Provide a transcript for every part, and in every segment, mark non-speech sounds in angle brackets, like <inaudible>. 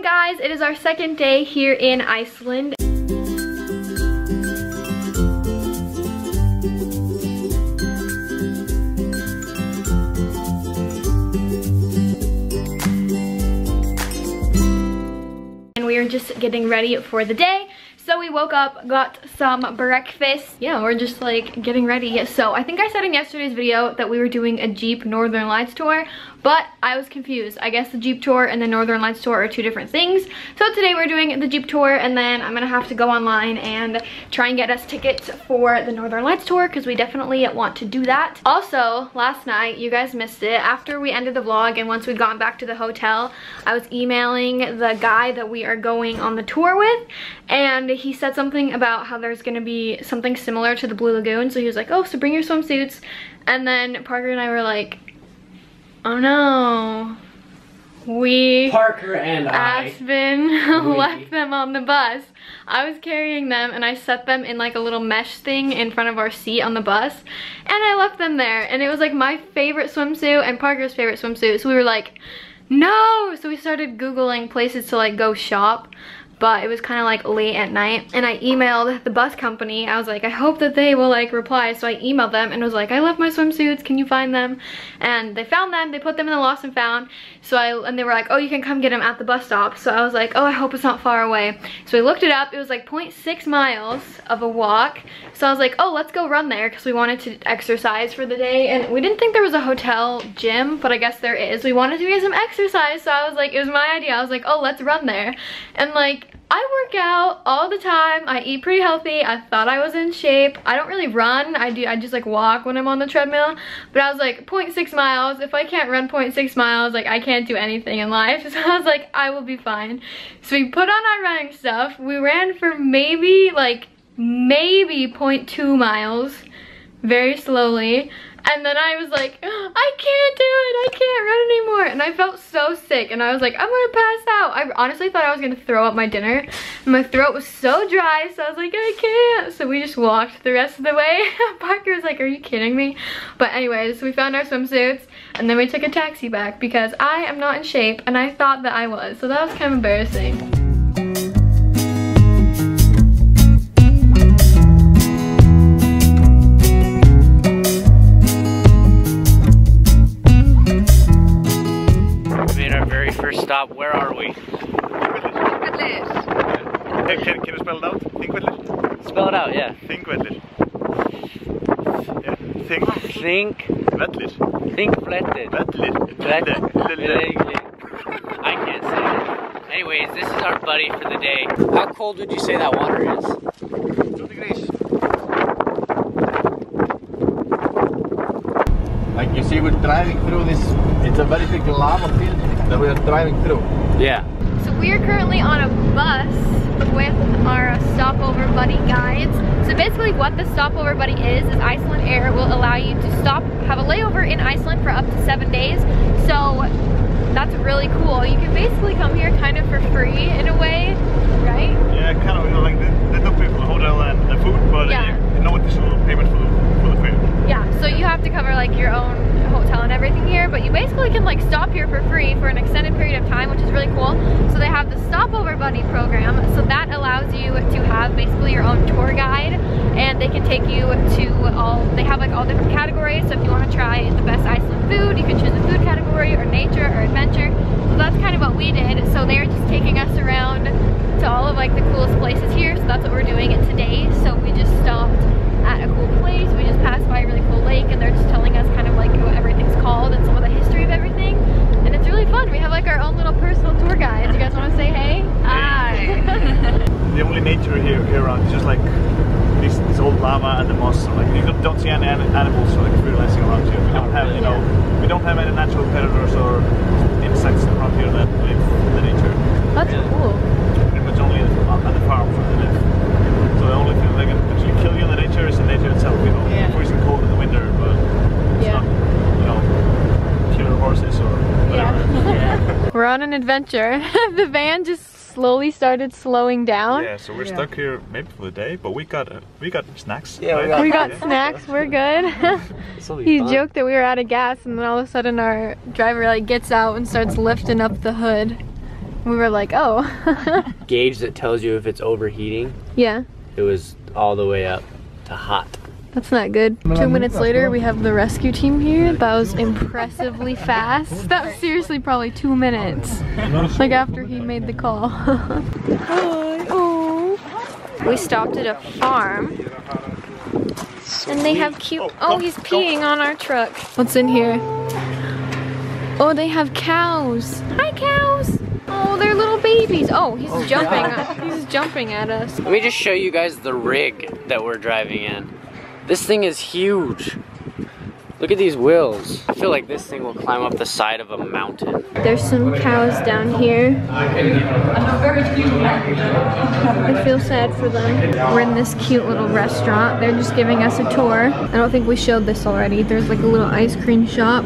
morning guys, it is our second day here in Iceland. And we are just getting ready for the day. So we woke up, got some breakfast. Yeah, we're just like getting ready. So I think I said in yesterday's video that we were doing a Jeep Northern Lights tour, but I was confused. I guess the Jeep tour and the Northern Lights tour are two different things. So today we're doing the Jeep tour and then I'm gonna have to go online and try and get us tickets for the Northern Lights tour because we definitely want to do that. Also, last night, you guys missed it. After we ended the vlog and once we'd gone back to the hotel, I was emailing the guy that we are going on the tour with and he said something about how there's gonna be something similar to the Blue Lagoon. So he was like, oh, so bring your swimsuits. And then Parker and I were like, oh no. We Parker and I. Aspyn <laughs> We. left them on the bus. I was carrying them and I set them in like a little mesh thing in front of our seat on the bus and I left them there and it was like my favorite swimsuit and Parker's favorite swimsuit so we were like no so we started googling places to like go shop but it was kind of like late at night and I emailed the bus company. I was like, I hope that they will like reply. So I emailed them and was like, I left my swimsuits, can you find them? And they found them, they put them in the lost and found. So I, and they were like, oh, you can come get them at the bus stop. So I was like, oh, I hope it's not far away. So we looked it up, it was like 0.6 miles of a walk. So I was like, oh, let's go run there because we wanted to exercise for the day. And we didn't think there was a hotel gym, but I guess there is. We wanted to get some exercise. So I was like, it was my idea. I was like, oh, let's run there. And like, I work out all the time. I eat pretty healthy. I thought I was in shape. I don't really run. I do. I just like walk when I'm on the treadmill. But I was like 0.6 miles. If I can't run 0.6 miles, like I can't do anything in life. <laughs> So I was like, I will be fine. So we put on our running stuff. We ran for maybe like maybe 0.2 miles very slowly and then I was like, I can't do it, I can't run anymore. And I felt so sick and I was like, I'm gonna pass out. I honestly thought I was gonna throw up my dinner. My throat was so dry, so I was like, I can't. So we just walked the rest of the way. <laughs> Parker was like, are you kidding me? But anyways, we found our swimsuits and then we took a taxi back because I am not in shape and I thought that I was. So that was kind of embarrassing. Where are we? Hey, can, can you spell it out? Thingvellir? Spell it out, yeah. Thingvellir. Yeah, Thing. Think, Vellir. think fletted. Vellir. Fletted. I can't say it. Anyways, this is our buddy for the day. How cold would you say that water is? Like you see, we're driving through this. It's a very big lava field that we are driving through. Yeah. So we are currently on a bus with our stopover buddy guides. So basically what the stopover buddy is, is Iceland Air will allow you to stop, have a layover in Iceland for up to seven days. So that's really cool. You can basically come here kind of for free in a way, right? Yeah, kind of, you know, like they, they don't pay for the hotel and the food, but Yeah. uh, you, no additional payment for the, for the fare. Yeah, so you have to cover like your own hotel and everything here, but you basically can like stop here for free for an extended period of time, which is really cool. So they have the Stopover Buddy program, so that allows you to have basically your own tour guide, and they can take you to all. They have like all different categories. So if you want to try the best Iceland food, you can choose a food category, or nature, or adventure. So that's kind of what we did. So they're just taking us around to all of like the coolest places here. So that's what we're doing it today. So we just stopped at a cool place. We just passed by a really cool lake and they're just telling us kind of like what everything's called and some of the history of everything. And it's really fun. We have like our own little personal tour guides. You guys want to say hey? Hi. The only nature here, here around is just like this, this old lava and the moss. So, like you don't, don't see any an- animals or like freelancing around here. We don't Oh, have, really? you know, we don't have any natural predators or insects around here that live in the nature. That's Really? cool. Pretty much only at the farms where they live. So the only thing that can actually kill you in the nature is the nature itself. You know, Yeah. freezing cold in the winter, but it's Yeah. not, you know, killer horses or whatever. Yeah. We're on an adventure. <laughs> the van just slowly started slowing down. Yeah, so we're stuck here maybe for the day, but we got uh, we got snacks. Yeah, we got- We got snacks, we're <laughs> good. he joked that we were out of gas and then all of a sudden our driver like gets out and starts lifting up the hood. We were like, oh. <laughs> Gauge that tells you if it's overheating. yeah, It was all the way up to hot. That's not good. Two minutes later, we have the rescue team here. That was impressively <laughs> fast. That was seriously probably two minutes. Like after he made the call. <laughs> Hi, oh. We stopped at a farm. And they have cute, oh, oh, oh he's oh. peeing on our truck. What's in here? Oh, they have cows. Hi, cows. Oh, they're little babies. Oh, he's jumping. He's jumping at us. Let me just show you guys the rig that we're driving in. This thing is huge. Look at these wheels. I feel like this thing will climb up the side of a mountain. There's some cows down here. I feel sad for them. We're in this cute little restaurant. They're just giving us a tour. I don't think we showed this already. There's like a little ice cream shop.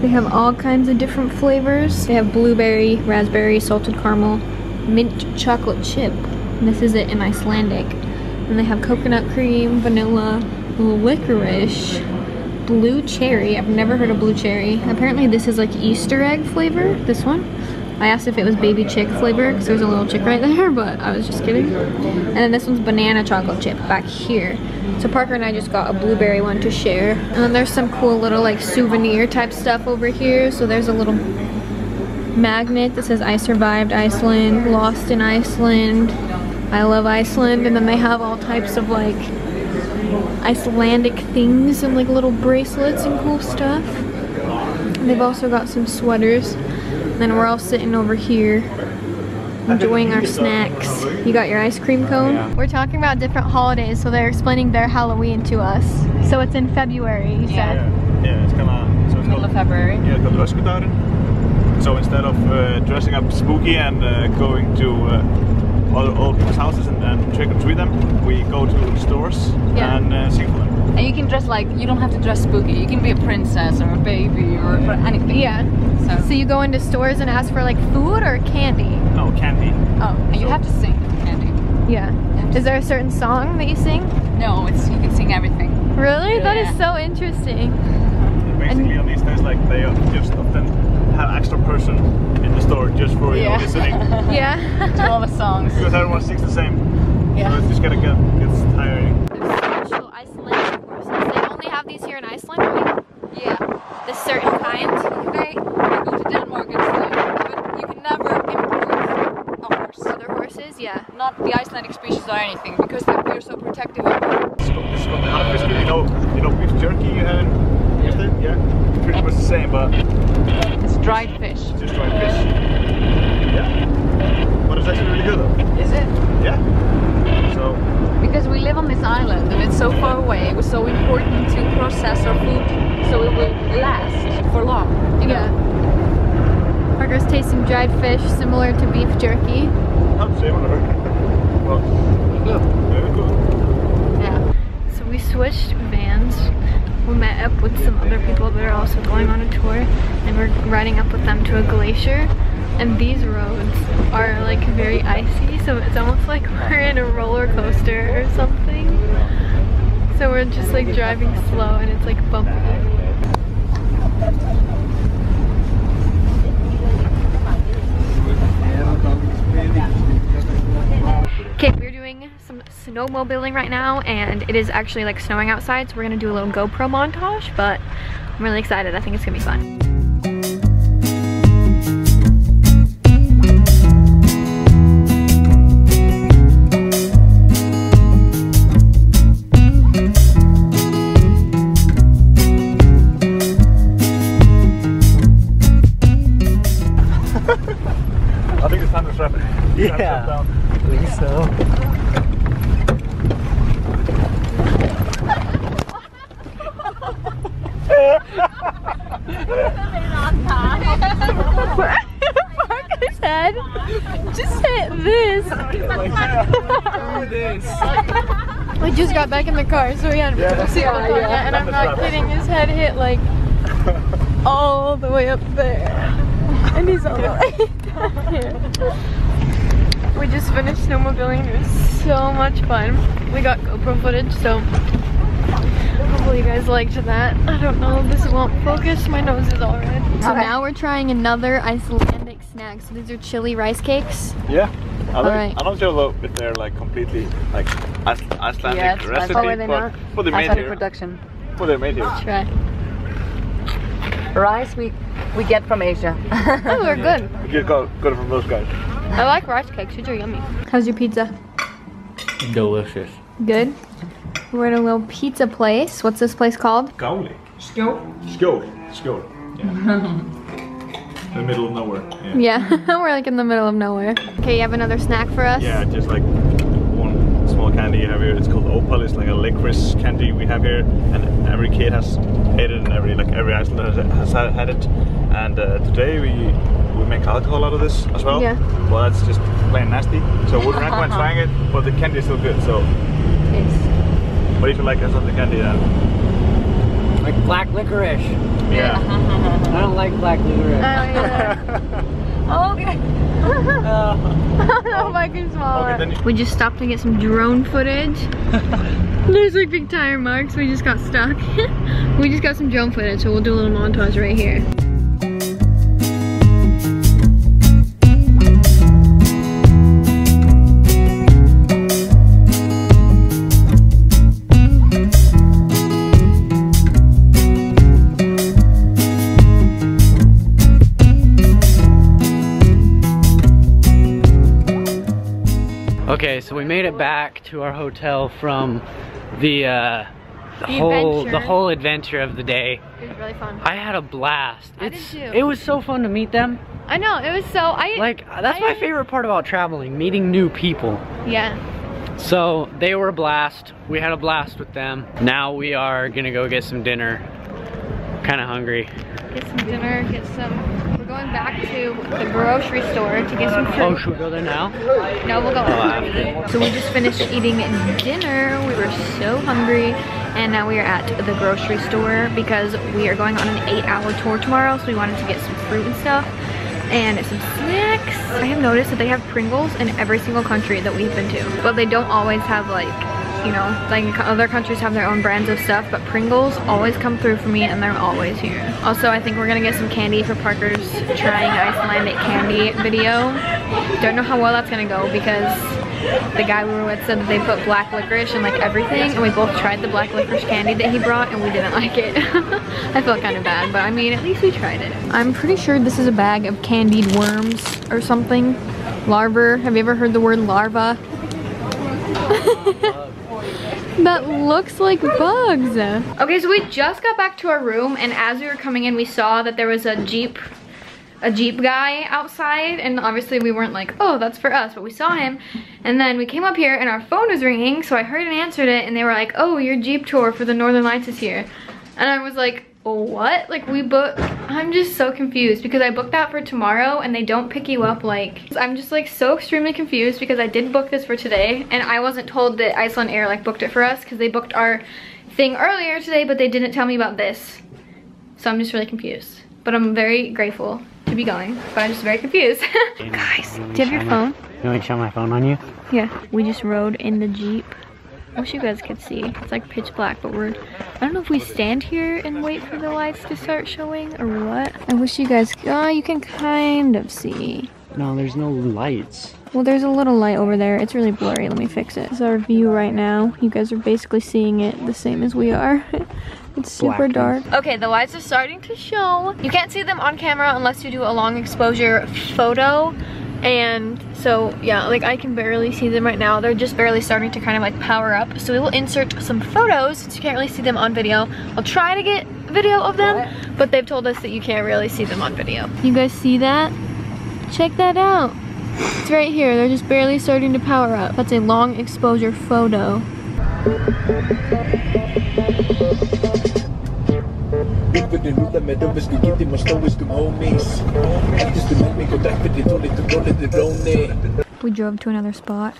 They have all kinds of different flavors. They have blueberry, raspberry, salted caramel, mint chocolate chip. And this is it in Icelandic. And they have coconut cream, vanilla, licorice, blue cherry. I've never heard of blue cherry. Apparently this is like Easter egg flavor, this one. I asked if it was baby chick flavor because there's a little chick right there, <laughs> but I was just kidding. And then this one's banana chocolate chip back here. So Parker and I just got a blueberry one to share. And then there's some cool little like souvenir type stuff over here. So there's a little magnet that says I survived Iceland, lost in Iceland, I love Iceland. And then they have all types of like Icelandic things and like little bracelets and cool stuff. And they've also got some sweaters. And then we're all sitting over here enjoying our snacks. You got your ice cream cone? We're talking about different holidays, so they're explaining their Halloween to us. So it's in February, you said. Yeah, yeah, it's kind of so it's Middle called of February. yeah, it's called Öskudagen. So instead of uh, dressing up spooky and uh, going to uh, all, all people's houses and, and trick or treat them, we go to stores Yeah. and uh, sing for them. And you can dress like, you don't have to dress spooky. You can be a princess or a baby or for anything. Yeah. So, So you go into stores and ask for like food or candy? No candy. oh, and you have to sing candy. Yeah. Is there a certain song that you sing? No, it's you can sing everything. Really? That is so interesting. Basically, on these days, like they just often have extra person in the store just for you Yeah. know listening <laughs> Yeah. To all the songs. because everyone sings the same. So Yeah. it's just gonna get gets tiring. Special Icelandic horses. They only have these here in Iceland, right? Yeah. This certain kind. They, they go to Denmark and stuff, but you can never import a horse. Other horses, yeah. Not the Icelandic species or anything because they're, they're so protective of them. This is called the Haffisk, you know, you know beef jerky you have in Houston? Yeah, it's pretty much the same, but It's dried fish. it's just dried fish. Yeah, but it's actually really good though. Is it? Yeah. So Because we live on this island and it's so far away, it was so important to process our food so it will last for long. You know? Yeah. Parker's tasting dried fish similar to beef jerky. not the same on her. Well, yeah, very good. Yeah. So we switched vans. We met up with some other people that are also going on a tour and we're riding up with them to a glacier. And these roads are like very icy, so it's almost like <laughs> we're in a roller coaster or something. So we're just like driving slow and it's like bumpy. Okay, we're doing some snowmobiling right now and it is actually like snowing outside so we're gonna do a little GoPro montage but I'm really excited. I think it's gonna be fun. <laughs> just hit this. We just got back in the car so we hadn't Yeah, put the that's- seatbelt on yeah. yet and I'm not kidding, his head hit like <laughs> all the way up there. And he's all the way down <laughs> here. We just finished snowmobiling. It was so much fun. We got GoPro footage, so hopefully you guys liked that. I don't know, this won't focus. My nose is all red. So Okay. now we're trying another Icelandic snacks. These are chili rice cakes. Yeah. I don't, Alright. I'm not sure if they're like completely like Ice- Icelandic Yes, recipe, Icelandic. Oh, are they but not? but they're made here. production. But they're made here. Try. Rice we we get from Asia. <laughs> Oh, they're good. You got got from those guys. I like rice cakes. These are yummy. How's your pizza? Delicious. Good. We're at a little pizza place. What's this place called? Gauli. Skål. Skål. Skål. <laughs> Yeah. In the middle of nowhere. Yeah. Yeah, <laughs> we're like in the middle of nowhere. Okay, you have another snack for us? Yeah, just like one small candy you have here. It's called opal. It's like a licorice candy we have here, and every kid has ate it, and every like every Icelander has, has had- it. And uh, today we we make alcohol out of this as well. Yeah. Well, that's just plain nasty. So we wouldn't <laughs> recommend trying it, but the candy is still good. So, but if you like Icelandic candy, then Like black licorice. yeah. I don't like black licorice. <laughs> okay. Uh, <laughs> oh my god, smaller. Okay, you- We just stopped to get some drone footage. <laughs> There's like big tire marks. We just got stuck. we just got some drone footage, so we'll do a little montage right here. Okay, so we made it back to our hotel from the uh, the, The whole adventure. the whole adventure of the day. It was really fun. I had a blast. I did too. it was so fun to meet them. I know, it was so, I, Like that's I- my favorite part about traveling, meeting new people. yeah. So they were a blast. We had a blast with them. Now we are gonna go get some dinner. Kind of hungry. Get some dinner, get some, going back to the grocery store to get some fruit. Oh, should we go there now? No, we'll go Oh. So we just finished eating dinner. We were so hungry. And now we are at the grocery store because we are going on an eight hour tour tomorrow. So we wanted to get some fruit and stuff and some snacks. I have noticed that they have Pringles in every single country that we've been to. But they don't always have like, you know, like other countries have their own brands of stuff, but Pringles always come through for me and they're always here. Also, I think we're gonna get some candy for Parker's trying Icelandic candy video. Don't know how well that's gonna go because the guy we were with said that they put black licorice in like everything and we both tried the black licorice candy that he brought and we didn't <laughs> like it. <laughs> I felt kind of bad, but I mean, at least we tried it. I'm pretty sure this is a bag of candied worms or something. Larva. Have you ever heard the word larva? <laughs> that looks like bugs. Okay, so we just got back to our room and as we were coming in, we saw that there was a Jeep a Jeep guy outside and obviously we weren't like, oh, that's for us, but we saw him. And then we came up here and our phone was ringing, so I heard and answered it and they were like, oh, your Jeep tour for the Northern Lights is here. And I was like, what? Like we booked, I'm just so confused because I booked that for tomorrow and they don't pick you up like, I'm just like so extremely confused because I did book this for today and I wasn't told that Iceland Air like booked it for us because they booked our thing earlier today, but they didn't tell me about this. So I'm just really confused. But I'm very grateful to be going, but I'm just very confused. <laughs> Guys, do you have your phone? You want me to show my phone on you? Yeah, we just rode in the Jeep. I wish you guys could see. It's like pitch black, but we're, I don't know if we stand here and wait for the lights to start showing or what. I wish you guys, oh, you can kind of see. No, there's no lights. Well, there's a little light over there. It's really blurry. Let me fix it. This is our view right now. You guys are basically seeing it the same as we are. <laughs> it's super Blackness. dark. Okay, the lights are starting to show. You can't see them on camera unless you do a long exposure photo. And so, yeah, like I can barely see them right now. They're just barely starting to kind of like power up. So we will insert some photos since you can't really see them on video. I'll try to get video of them, but they've told us that you can't really see them on video. You guys see that? Check that out. It's right here. They're just barely starting to power up. That's a long exposure photo. Fordi du lidt rundt det rovne We drove to another spot.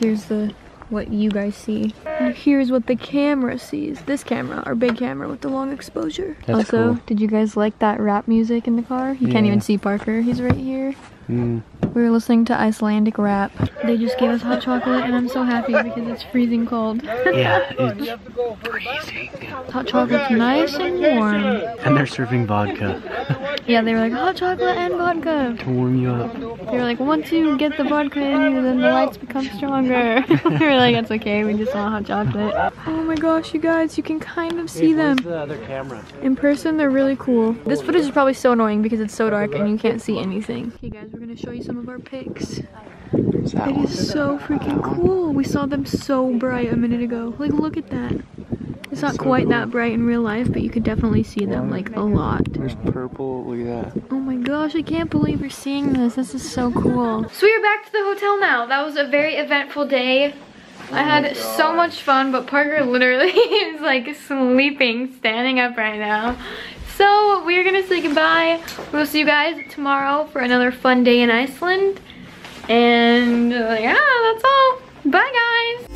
Here's the what you guys see. And here's what the camera sees. This camera, our big camera with the long exposure. That's also, cool. did you guys like that rap music in the car? You can't even see Parker. He's right here. Mm. We were listening to Icelandic rap. They just gave us hot chocolate and I'm so happy because it's freezing cold. Yeah, <laughs> it's freezing. hot chocolate's nice and warm. And they're serving vodka. <laughs> Yeah, they were like hot chocolate and vodka. To warm you up. They were like, once you get the vodka in you, then the lights become stronger. <laughs> we were like, that's okay, we just want hot chocolate. Oh my gosh, you guys, you can kind of see them. the? In person, they're really cool. This footage is probably so annoying because it's so dark and you can't see anything. Okay guys, we're gonna show you some of our pics. It is so freaking cool. We saw them so bright a minute ago. Like, look at that. It's not quite that bright in real life, but you could definitely see them like a lot. There's purple. Look at that. Oh my gosh, I can't believe we're seeing this. This is so cool. So we are back to the hotel now. That was a very eventful day. I oh had so much fun, but Parker <laughs> literally is like sleeping, standing up right now. So we're gonna say goodbye. We'll see you guys tomorrow for another fun day in Iceland. And uh, yeah, that's all. Bye guys.